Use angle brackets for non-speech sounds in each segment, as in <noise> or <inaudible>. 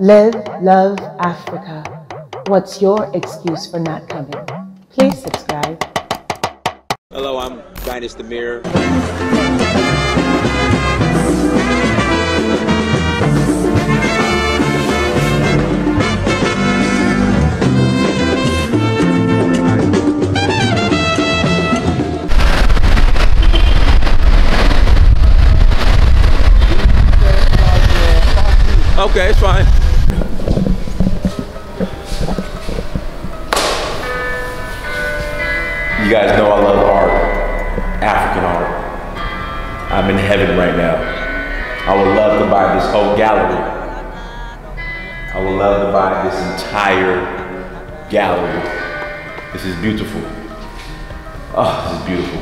Live, love Africa. What's your excuse for not coming? Please subscribe. Hello, I'm Dynast Amir. Okay, it's fine. You guys know I love art, African art. I'm in heaven right now. I would love to buy this whole gallery. I would love to buy this entire gallery. This is beautiful. Oh, this is beautiful.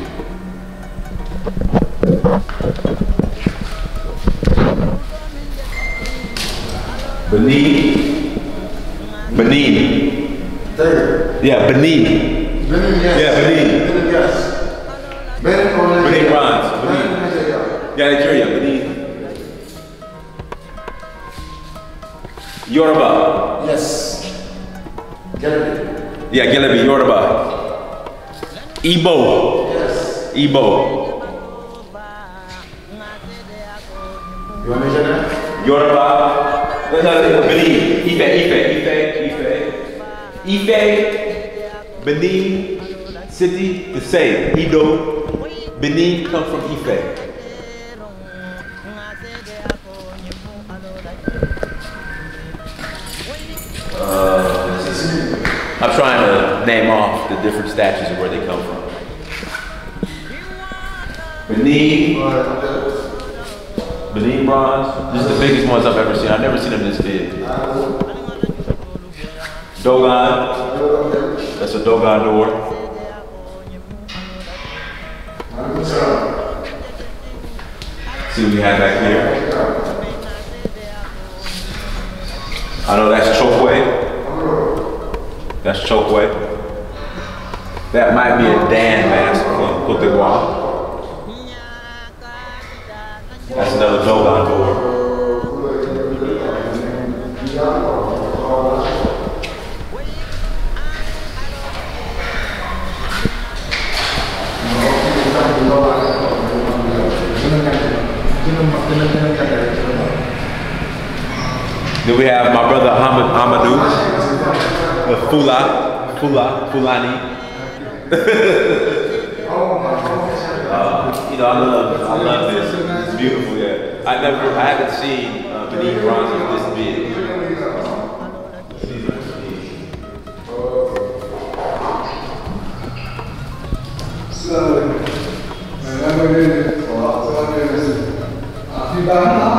Benin. Benin. Third. Yeah, Benin. Benin, yes. Yeah, Benin. Benin, yes. Benin or Benin Nigeria? bronze. Benin, Benin. Nigeria. Yeah, Nigeria, Benin. Yoruba. Yes. It. Yeah, Gelebi, Yoruba. Igbo. Yes. Igbo. You want Nigeria? Yoruba. No, no, Benin. Ife, Ife, Ife, Ife. Ife, Benin City, the same. Edo. Benin come from Ife. Uh, I'm trying to name off the different statues and where they come from. Benin, Benin bronze. This is the biggest ones I've ever seen. I've never seen them this big. Dogon. That's a Dogon door. See what we have back here. I know that's Chokwe. That's Chokwe. That might be a Dan mask from Cote d'Ivoire. That's another Dogon door. Then we have my brother Hamad Amadou, the Fula, Fula, Fulani. <laughs> Uh, you know, I love, I love this. It's beautiful. Yeah, I never, I haven't seen uh, Benin this big. I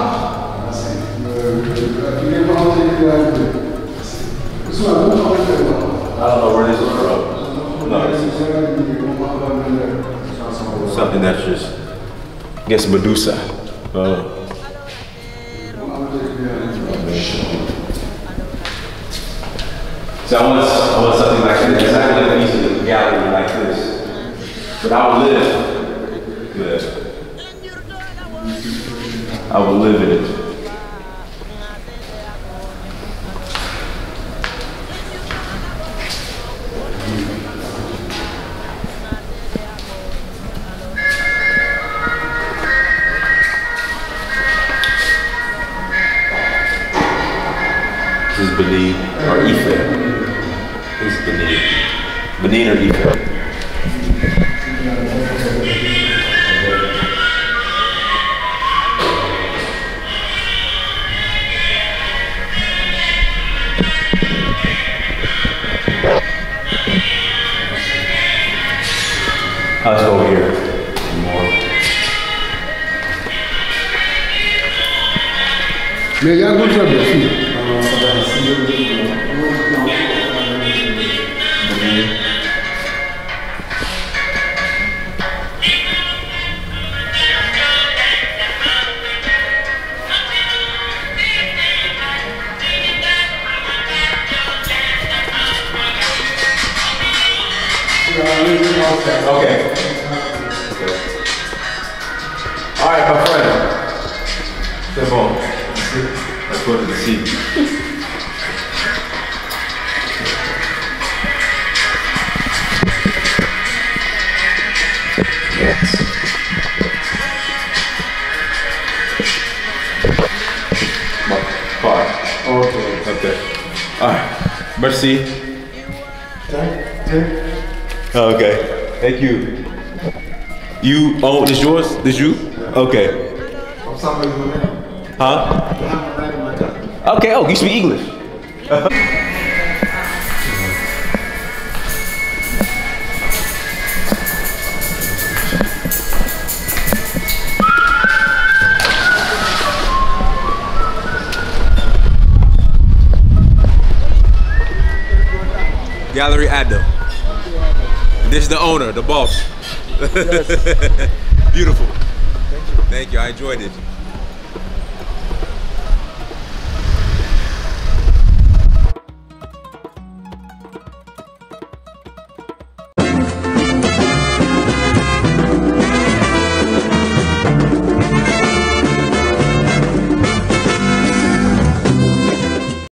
something that's just, I guess Medusa. Uh, so I want, I want something like this. I would live in a gallery like this. But I would live. Yeah. I would live in it. Benin or Ife. Is Benin. Benin or Ife. Go over here. Mais il a un autre job Okay. All right, my friend. Step on. Let's go to the seat. Yes. Okay. Okay. All right. Merci. Oh, okay. Thank you. You oh, this yours? This you? Okay. Comme ça, on va y revenir. Huh? On a le matin. Okay. Oh, you speak English. Gallery Adam. This is the owner, the boss. <laughs> Beautiful. Thank you. Thank you. I enjoyed it.